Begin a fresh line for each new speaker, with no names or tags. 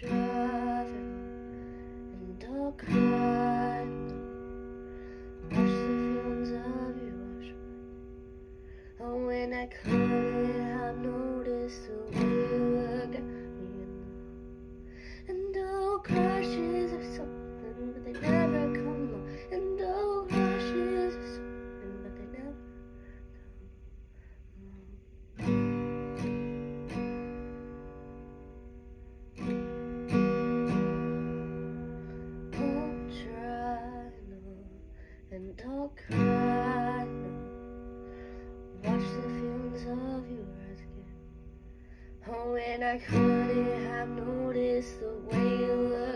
driving and all kind Wash the feelings of your wash. Away And when I come Don't cry. Watch the feelings of you rise again. Oh, when I couldn't have noticed the way you looked.